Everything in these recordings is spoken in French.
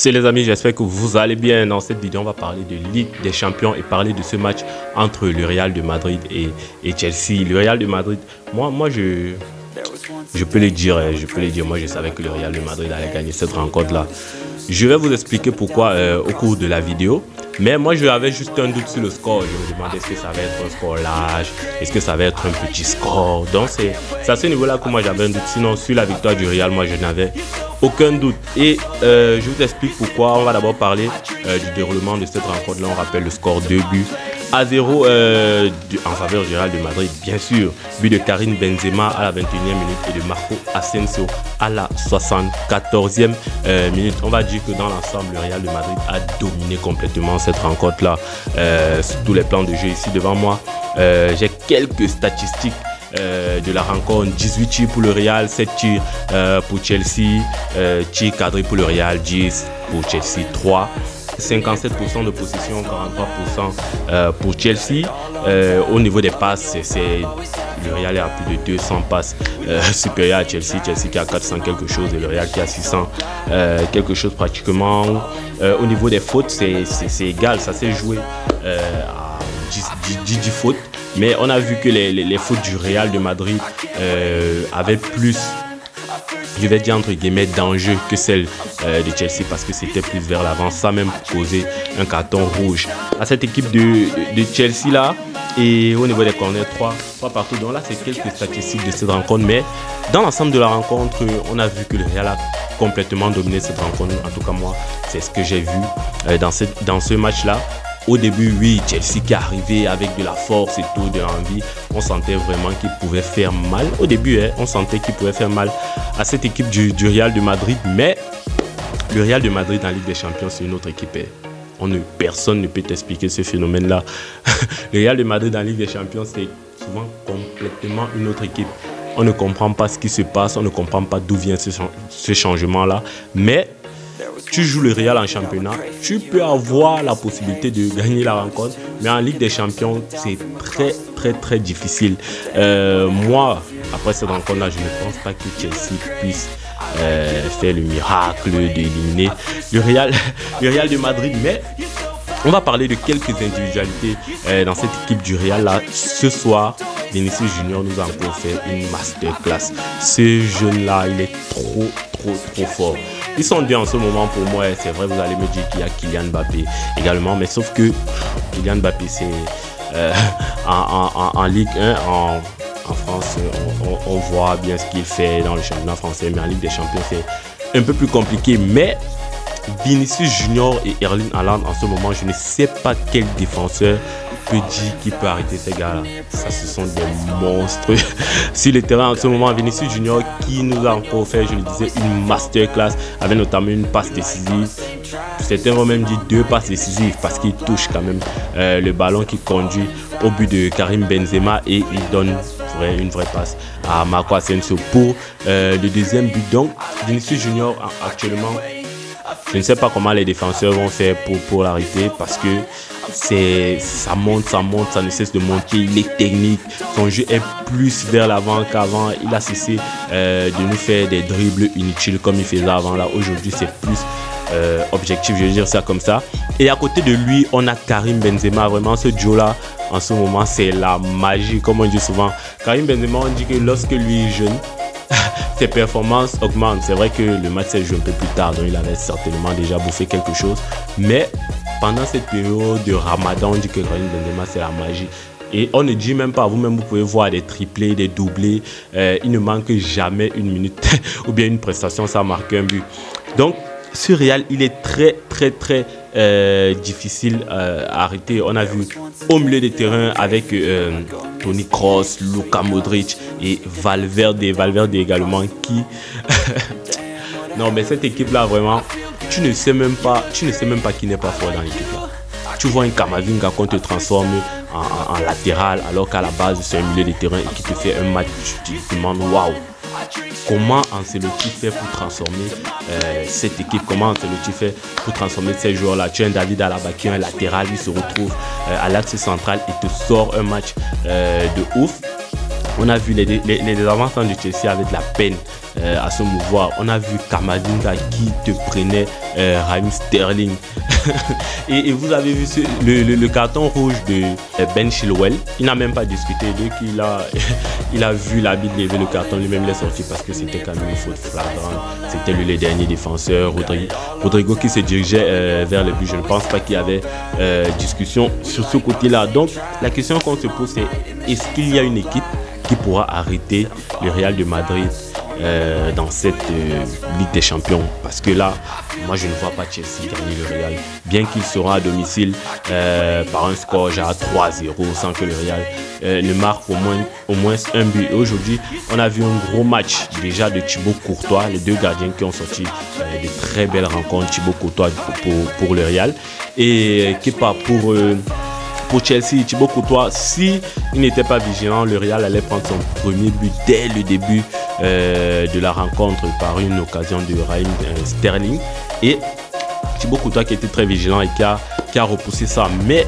C'est les amis, j'espère que vous allez bien. Dans cette vidéo, on va parler de Ligue des Champions et parler de ce match entre le Real de Madrid et, et Chelsea. Le Real de Madrid, moi, moi je, je peux le dire, je peux le dire, moi je savais que le Real de Madrid allait gagner cette rencontre-là. Je vais vous expliquer pourquoi euh, au cours de la vidéo. Mais moi, j'avais juste un doute sur le score. Je me demandais est-ce que ça va être un score large, est-ce que ça va être un petit score? Donc, c'est à ce niveau-là que moi j'avais un doute. Sinon, sur la victoire du Real, moi je n'avais aucun doute. Et euh, je vous explique pourquoi. On va d'abord parler euh, du déroulement de cette rencontre-là. On rappelle le score 2 buts à 0 euh, en faveur Real de Madrid, bien sûr. But de Karim Benzema à la 21e minute et de Marco Asensio à la 74e minute. On va dire que dans l'ensemble, le Real de Madrid a dominé complètement cette rencontre-là sur tous les plans de jeu ici devant moi. J'ai quelques statistiques euh, de la rencontre. 18 tirs pour le Real, 7 tirs euh, pour Chelsea, euh, tirs cadrés pour le Real, 10 pour Chelsea, 3. 57% de possession, 43% pour Chelsea. au niveau des passes, c'est le Real a plus de 200 passes supérieures à Chelsea. Chelsea qui a 400 quelque chose et le Real qui a 600 quelque chose pratiquement. au niveau des fautes, c'est égal, ça s'est joué à 10, 10 fautes. Mais on a vu que les, fautes du Real de Madrid euh, avaient plus, je vais dire entre guillemets, d'enjeu que celles euh, de Chelsea parce que c'était plus vers l'avant, ça même causé un carton rouge à cette équipe de, Chelsea là. Et au niveau des corners, 3, 3 partout. Donc là, c'est quelques statistiques de cette rencontre. Mais dans l'ensemble de la rencontre, on a vu que le Real a complètement dominé cette rencontre. En tout cas, moi, c'est ce que j'ai vu euh, dans, dans ce match-là. Au début, oui, Chelsea qui arrivé avec de la force et tout, de l'envie. On sentait vraiment qu'il pouvait faire mal. Au début, hein, on sentait qu'il pouvait faire mal à cette équipe du, Real de Madrid. Mais le Real de Madrid en Ligue des Champions, c'est une autre équipe. Hein. On ne, personne ne peut t'expliquer ce phénomène-là. le Real de Madrid en Ligue des Champions, c'est souvent complètement une autre équipe. On ne comprend pas ce qui se passe, on ne comprend pas d'où vient ce, ce changement-là. Mais tu joues le Real en championnat, tu peux avoir la possibilité de gagner la rencontre, mais en Ligue des Champions, c'est très très très difficile. Euh, moi, après cette rencontre-là, je ne pense pas que Chelsea puisse euh, faire le miracle d'éliminer le Real, Real de Madrid, mais on va parler de quelques individualités euh, dans cette équipe du Real là ce soir. Vinicius Junior nous a encore fait une masterclass. Ce jeune-là, il est trop, trop, trop fort. Ils sont bien en ce moment pour moi. C'est vrai, vous allez me dire qu'il y a Kylian Mbappé également, mais sauf que Kylian Mbappé, c'est euh, en, Ligue 1, en, France, on, voit bien ce qu'il fait dans le championnat français, mais en Ligue des Champions, c'est un peu plus compliqué. Mais Vinicius Junior et Erling Haaland, en ce moment, je ne sais pas quel défenseur peut dire qu'il peut arrêter ces gars-là. Ça, ce sont des monstres. Sur le terrain, en ce moment, Vinicius Junior qui nous a encore fait, je le disais, une masterclass avec notamment une passe décisive. Certains vont même dire deux passes décisives parce qu'il touche quand même euh, le ballon qui conduit au but de Karim Benzema et il donne une vraie passe à Marco Asensio pour euh, le deuxième but. Donc, Vinicius Junior actuellement je ne sais pas comment les défenseurs vont faire pour, pour l'arrêter parce que c'est ça monte, ça monte, ça ne cesse de monter. Il est technique, son jeu est plus vers l'avant qu'avant. Il a cessé euh, de nous faire des dribbles inutiles comme il faisait avant. Là, aujourd'hui, c'est plus euh, objectif, je vais dire ça comme ça. Et à côté de lui, on a Karim Benzema. Vraiment, ce duo-là, en ce moment, c'est la magie, comme on dit souvent. Karim Benzema, on dit que lorsque lui est jeune, ses performances augmentent. C'est vrai que le match s'est joué un peu plus tard, donc il avait certainement déjà bouffé quelque chose. Mais pendant cette période de Ramadan, on dit que Karim Benzema, c'est la magie. Et on ne dit même pas, vous-même, vous pouvez voir des triplés, des doublés. Euh, il ne manque jamais une minute ou bien une prestation sans marquer un but. Donc, ce Real, il est très, très, très euh, difficile euh, à arrêter. On a vu au milieu des terrains avec euh, Tony Kroos, Luka Modric et Valverde. Valverde également qui... non, mais cette équipe-là, vraiment, tu ne sais même pas, tu ne sais même pas qui n'est pas fort dans l'équipe. là Tu vois un Kamavinga qu'on te transforme en, en latéral alors qu'à la base c'est un milieu de terrain et qui te fait un match, tu te demandes waouh comment Ancelotti fait pour transformer euh, cette équipe, comment Ancelotti fait pour transformer ces joueurs-là? Tu as un David Alaba qui est un latéral, il se retrouve euh, à l'axe central et te sort un match euh, de ouf. On a vu les, les, les de Chelsea avec la peine euh, à se mouvoir. On a vu Kamavinga qui te prenait euh, Sterling. et, vous avez vu le, carton rouge de euh, Ben Chilwell. Il n'a même pas discuté. Dès qu'il a, il a vu l'habit lever le carton, lui-même l'a sorti parce que c'était quand même une faute flagrante. C'était lui le dernier défenseur. Rodrigo, Rodrigo qui se dirigeait vers le but. Je ne pense pas qu'il y avait discussion sur ce côté-là. Donc la question qu'on se pose c'est est-ce qu'il y a une équipe qui pourra arrêter le Real de Madrid? Euh, dans cette euh, Ligue des Champions. Parce que là, moi, je ne vois pas Chelsea gagner le Real. Bien qu'il sera à domicile euh, par un score genre 3-0 sans que le Real ne marque au moins, au moins un but. Aujourd'hui, on a vu un gros match déjà de Thibaut Courtois, les deux gardiens qui ont sorti de très belles rencontres. Thibaut Courtois pour, le Real et Kepa pour pour Chelsea, Thibaut Courtois, si il n'était pas vigilant, le Real allait prendre son premier but dès le début de la rencontre par une occasion de Raheem euh, Sterling. Et Thibaut Courtois qui était très vigilant et qui a, qui a repoussé ça. Mais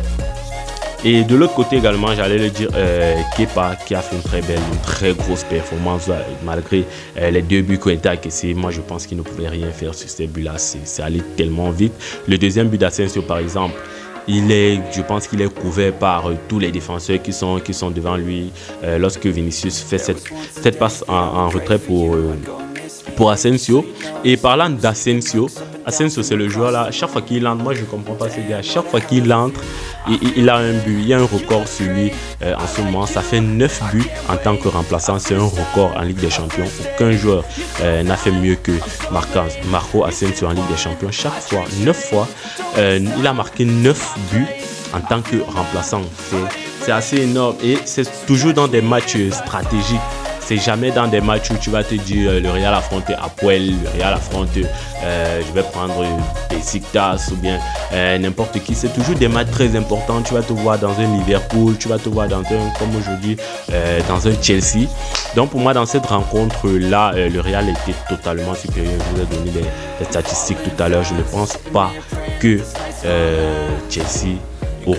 et de l'autre côté également, j'allais le dire, euh, Kepa qui a fait une très belle, une très grosse performance malgré les deux buts qui ont été encaissés. Moi, je pense qu'il ne pouvait rien faire sur ces buts-là. C'est allé tellement vite. Le deuxième but d'Asensio, par exemple, il est, je pense qu'il est couvert par euh, tous les défenseurs qui sont, devant lui. Euh, lorsque Vinicius fait cette, cette passe en, retrait pour, euh, pour Asensio. Et parlant d'Asensio, Asensio c'est le joueur là, chaque fois qu'il entre, moi je ne comprends pas ce gars, chaque fois qu'il entre, il, a un but, il y a un record sur lui euh, en ce moment, ça fait 9 buts en tant que remplaçant, c'est un record en Ligue des Champions. Aucun joueur euh, n'a fait mieux que Marco Asensio en Ligue des Champions. Chaque fois, 9 fois, euh, il a marqué 9 buts en tant que remplaçant. C'est assez énorme et c'est toujours dans des matchs stratégiques c'est jamais dans des matchs où tu vas te dire euh, le Real affronte Apoel, le Real affronte, euh, je vais prendre Besiktas ou bien euh, n'importe qui. C'est toujours des matchs très importants. Tu vas te voir dans un Liverpool, tu vas te voir dans un, comme aujourd'hui, dans un Chelsea. Donc pour moi, dans cette rencontre-là, le Real était totalement supérieur. Je vous ai donné des, statistiques tout à l'heure. Je ne pense pas que Chelsea au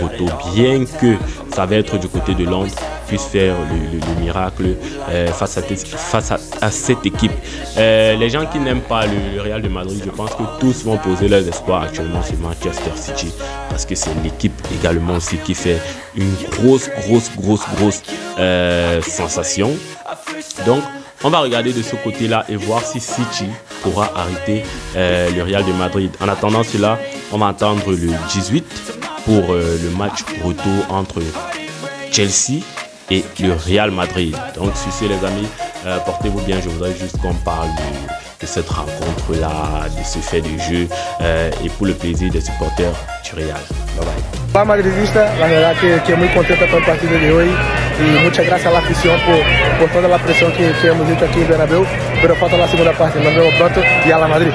bien que ça va être du côté de Londres, puisse faire le, miracle euh, face, à, face à, cette équipe. Euh, les gens qui n'aiment pas le, Real de Madrid, je pense que tous vont poser leurs espoirs actuellement sur Manchester City parce que c'est l'équipe également aussi qui fait une grosse, grosse, grosse, grosse euh, sensation. Donc, on va regarder de ce côté-là et voir si City pourra arrêter le Real de Madrid. En attendant cela, on va attendre le 18 pour le match retour entre Chelsea et le Real Madrid. Donc sur ce les amis, euh, portez-vous bien. Je voudrais juste qu'on parle de, cette rencontre-là, de ce fait de jeu euh, et pour le plaisir des supporters du Real. Bye bye. Hola madridista, la verdad que, que muy contenta con el partido de hoy y muchas gracias a la afición por, por toda la presión que, que hemos hecho aquí en Bernabéu, pero falta la segunda parte. Nos vemos pronto y a la Madrid.